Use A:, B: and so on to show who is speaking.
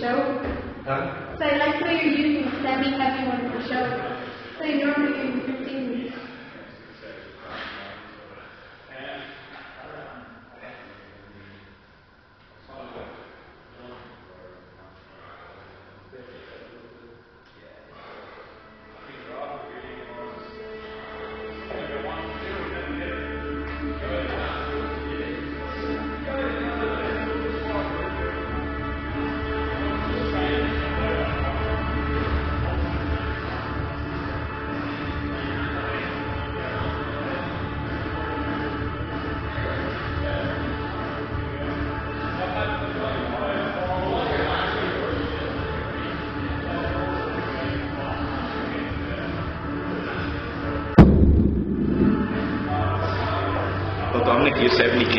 A: show? Huh? So let's say you're using semi-heavy
B: Dominic, you said he